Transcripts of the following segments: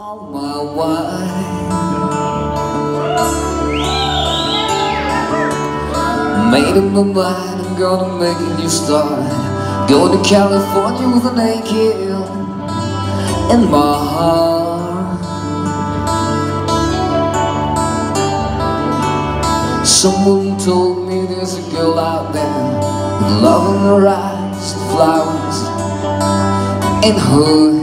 On my way Made up my mind, I'm gonna make a new start Going to California with an aching in my heart Someone told me there's a girl out there With love in her eyes, flowers in her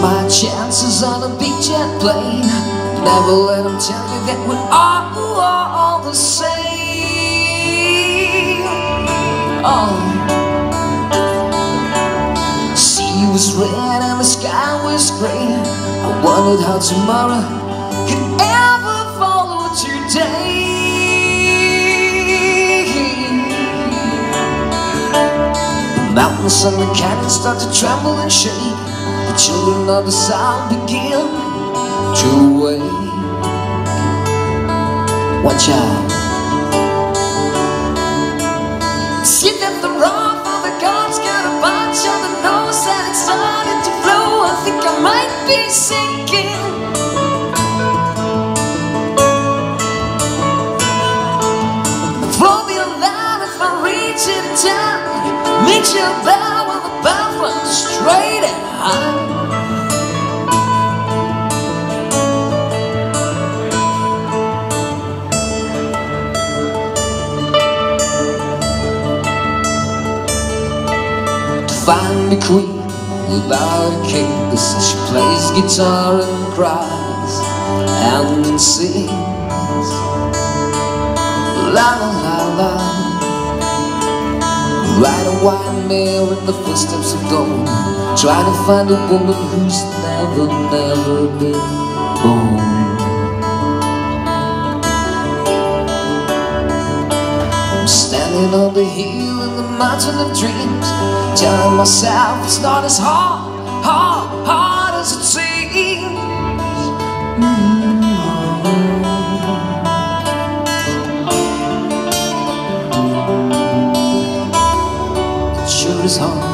my chances on a big jet plane. Never let them tell you that we're all, all the same. Oh. Sea was red and the sky was gray. I wondered how tomorrow could ever follow today. Mountains and the canyons start to tremble and shake children of the sound begin to wake. Watch out. See that the wrath of the gods got a bunch on the nose and it's starting to flow. I think I might be sinking. Throw me a line if I reach it time. Meet you there when the path runs straight and high. Find me queen without a king So she plays guitar and cries and sings. La la la la Ride a white mare in the footsteps of gold Trying to find a woman who's never, never been born. I'm standing on the hill in the mountain of dreams Telling myself it's not as hard, hard, hard as it seems. Mm-hmm. It sure is hard